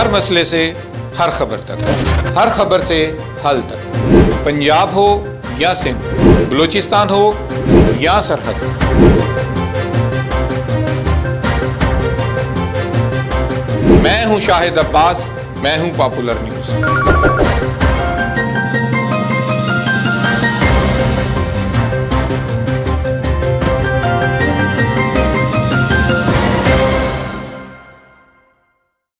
हर मसले से हर खबर तक, हर खबर से हल तक। पंजाब हो या सिंध, बलूचिस्तान हो या सरहद। मैं हूँ शाहिद अब्बास, मैं हूँ पॉपुलर न्यूज़।